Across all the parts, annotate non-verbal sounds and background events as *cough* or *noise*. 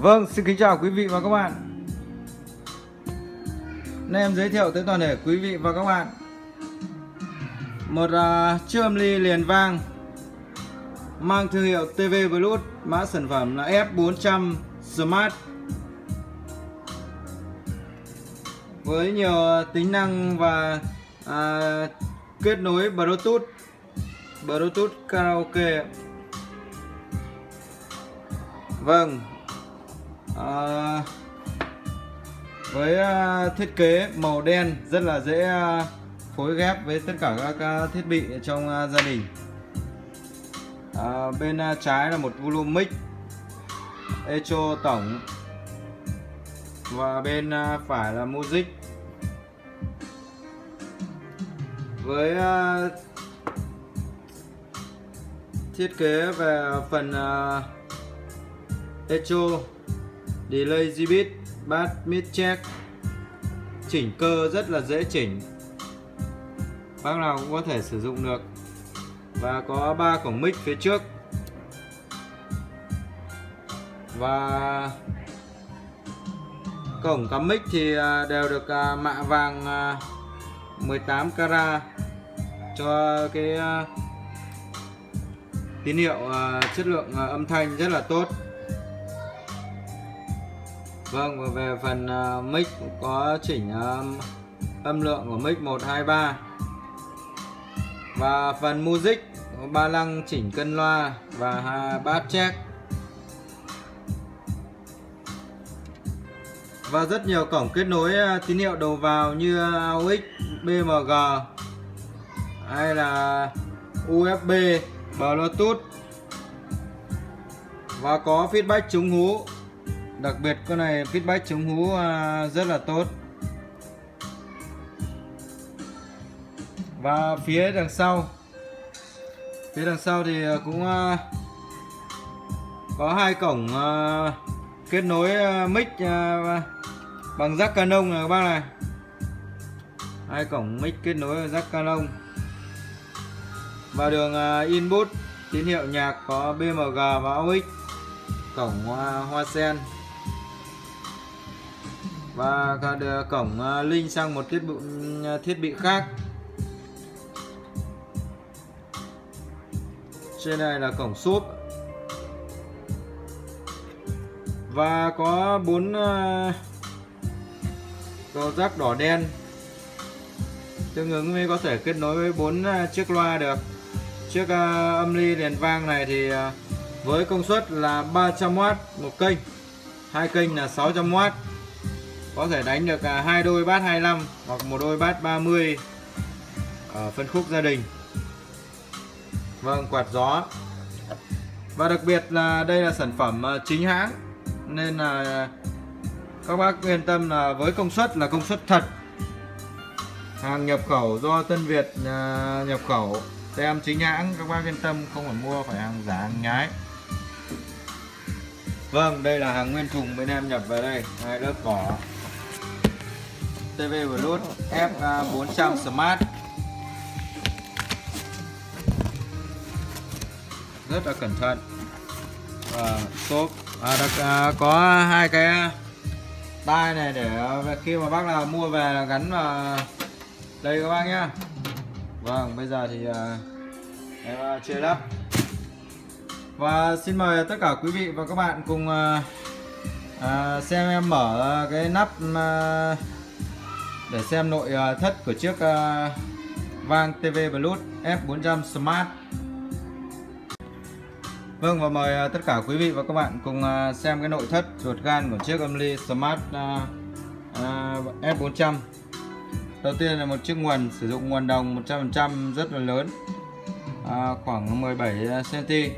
Vâng, xin kính chào quý vị và các bạn. Nay em giới thiệu tới toàn thể quý vị và các bạn Một uh, chiếc âm ly liền vang Mang thương hiệu TV Bluetooth Mã sản phẩm là F400 Smart. Với nhiều tính năng và uh, kết nối Bluetooth Bluetooth karaoke. Vâng à, với à, thiết kế màu đen rất là dễ à, phối ghép với tất cả các à, thiết bị trong gia đình. À, bên trái là một volume mic echo tổng và bên phải là music. Với thiết kế về phần echo delay gibit bass mid check chỉnh cơ rất là dễ chỉnh. Bác nào cũng có thể sử dụng được. Và có ba cổng mic phía trước. Và cổng cắm mic thì à, đều được à, mạ vàng 18 à, carat cho cái à, tín hiệu chất lượng âm thanh rất là tốt. Vâng và về phần uh, mic có chỉnh uh, âm lượng của mic 123 và phần music có ba lăng chỉnh cân loa và bass check và rất nhiều cổng kết nối uh, tín hiệu đầu vào như AUX, BMG hay là USB, Bluetooth. Và có feedback chống hú đặc biệt con này feedback chống hú à, rất là tốt. Và phía đằng sau. Phía đằng sau thì à, cũng à, có hai cổng kết nối mic bằng jack Canon này các bác này. Hai cổng mic kết nối jack Canon. Và đường input tín hiệu nhạc có BMG và AUX cổng hoa sen và cổng ờ, link sang một thiết bị ờ, thiết bị khác. Trên này là cổng súp và có bốn ờ, đầu cầu rác đỏ đen. Tương ứng mới có thể kết nối với bốn chiếc loa được. Chiếc âm ly đèn vang này thì với công suất là 300W một kênh. Hai kênh là 600W có thể đánh được à, hai đôi bát 25 hoặc một đôi bát 30 ở à, phân khúc gia đình. Vâng quạt gió. Và đặc biệt là đây là sản phẩm à, chính hãng. Nên là các bác yên tâm là với công suất là công suất thật. Hàng nhập khẩu do Tân Việt nhập khẩu. Tem chính hãng, các bác yên tâm, không phải mua, phải hàng giả, hàng nhái. Vâng đây là hàng nguyên thùng bên em nhập về đây. Hai lớp vỏ TV Bluetooth F400 Smart. Rất là cẩn thận. Và xốp à, đặc, à, có hai cái tai này để à, khi mà bác nào mua về là gắn vào đây các bác nhá. Vâng bây giờ thì à, em à, chia lắp. Và xin mời tất cả quý vị và các bạn cùng à, à, xem em mở cái nắp à, để xem nội à, thất của chiếc à, vang TV Bluetooth F400 Smart. Vâng và mời à, tất cả quý vị và các bạn cùng xem cái nội thất ruột gan của chiếc âm ly Smart F400 Đầu tiên là một chiếc nguồn, sử dụng nguồn đồng 100% rất là lớn. Khoảng 17cm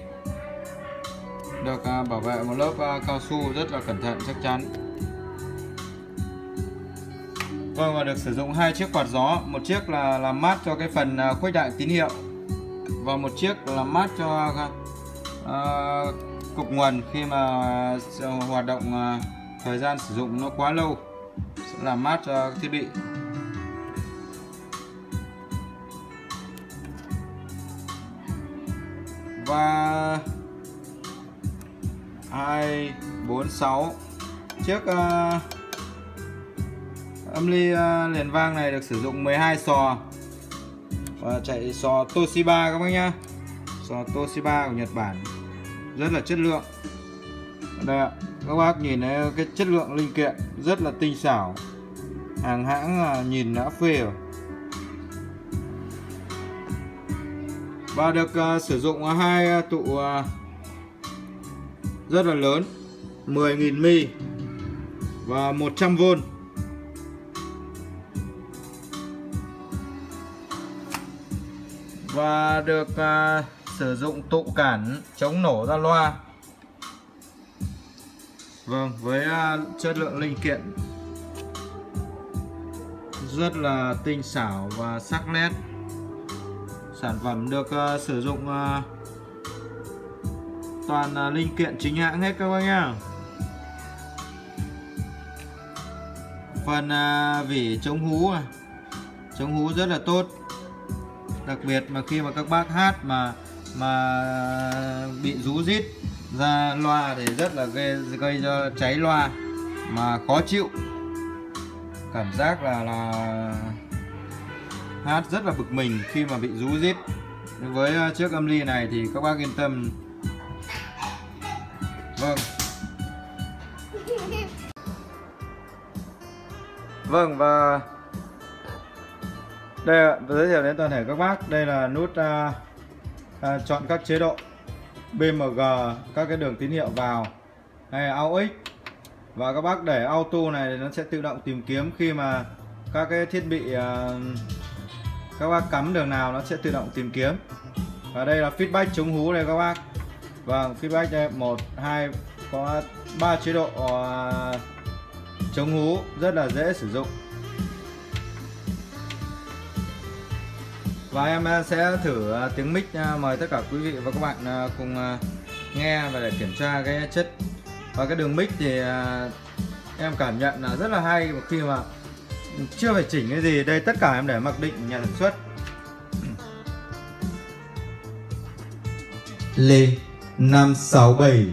được bảo vệ một lớp cao su rất là cẩn thận, chắc chắn. Vâng và được sử dụng hai chiếc quạt gió, một chiếc là làm mát cho cái phần à, khuếch đại tín hiệu và một chiếc làm mát cho uh, cục nguồn khi mà hoạt động uh, thời gian sử dụng nó quá lâu sẽ làm mát cho thiết bị. Và hai 46 chiếc uh, âm ly uh, liền vang này được sử dụng 12 sò. Và chạy sò Toshiba các bác nhá. Sò Toshiba của Nhật Bản. Rất là chất lượng. Đây ạ các bác nhìn thấy cái chất lượng linh kiện rất là tinh xảo. Hàng hãng ờ, nhìn đã phê rồi. Và được uh, sử dụng hai uh, tụ uh, rất là lớn 10.000 mi. Và 100V và được uh, sử dụng tụ cản chống nổ ra loa. Vâng với uh, chất lượng linh kiện rất là tinh xảo và sắc nét. Sản phẩm được uh, sử dụng uh, toàn uh, linh kiện chính hãng hết các bác nhá. Phần uh, vỉ chống hú à. chống hú rất là tốt đặc biệt mà khi mà các bác hát mà mà bị rú rít ra loa thì rất là gây gây cho cháy loa mà khó chịu. Cảm giác là là hát rất là bực mình khi mà bị rú rít. Với ờ, chiếc âm ly này thì các bác yên tâm. Vâng. *laughs* Vâng và đây giới thiệu đến toàn thể các bác. Đây là nút uh, uh, chọn các chế độ BMG các cái đường tín hiệu vào hay AUX và các bác để auto này thì nó sẽ tự động tìm kiếm khi mà các cái thiết bị uh, các bác cắm đường nào nó sẽ tự động tìm kiếm. Và đây là feedback chống hú đây các bác. Vâng feedback đây một hai có ba chế độ uh, chống hú rất là dễ sử dụng. Và em à, sẽ thử à, tiếng mic à, mời tất cả quý vị và các bạn cùng nghe và để kiểm tra cái chất. Và cái đường mic thì em cảm nhận là rất là hay khi mà chưa phải chỉnh cái gì, đây tất cả em để mặc định nhà sản xuất. *clears throat* Lê 567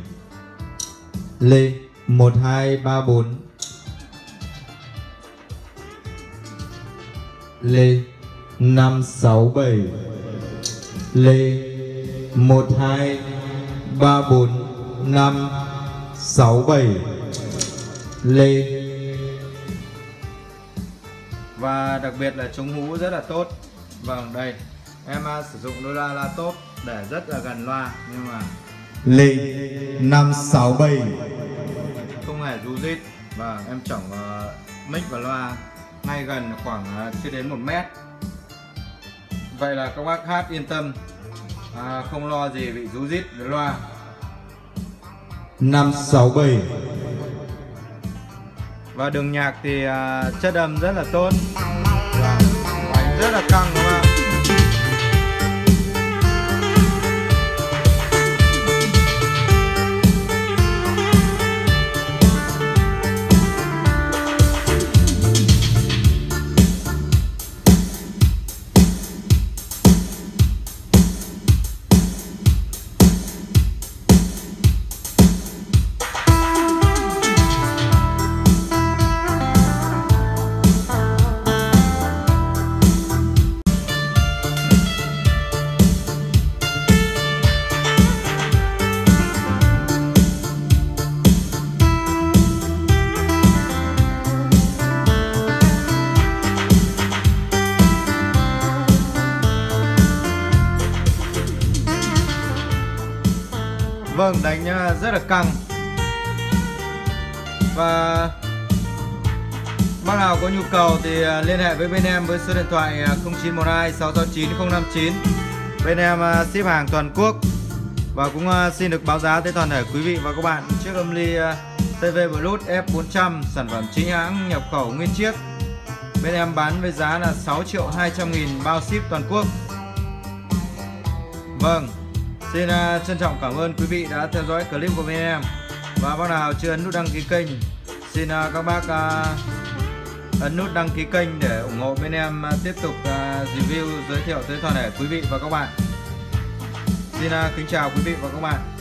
Lê 1234 Lê 567 Lê 1234 567 Lê. Và đặc biệt là chống hú rất là tốt. Vâng đây em uh, sử dụng đôi loa la tốt để rất là gần loa nhưng mà Lê 567 không hề rú rít. Và em chỏng uh, mic và loa ngay gần khoảng uh, chưa đến một mét vậy là các bác hát yên tâm. À, không lo gì bị rú rít với loa. 567 và đường nhạc thì uh, chất âm rất là tốt. Và rất là căng Vâng, đánh à, rất là căng. Và Bác nào có nhu cầu thì à, liên hệ với bên em với số điện thoại 0912 669 059 Bên em à, ship hàng toàn quốc. Và cũng xin được báo giá tới toàn thể quý vị và các bạn Chiếc âm ly TV Bluetooth F400 Sản phẩm chính hãng nhập khẩu nguyên chiếc. Bên em bán với giá là 6 triệu 200 nghìn bao ship toàn quốc. Vâng. Xin uh, trân trọng cảm ơn quý vị đã theo dõi clip của bên em. Và bác nào chưa ấn nút đăng ký kênh Xin uh, các bác uh, ấn nút đăng ký kênh để ủng hộ bên em uh, tiếp tục uh, review giới thiệu tới toàn thể quý vị và các bạn. Xin uh, kính chào quý vị và các bạn.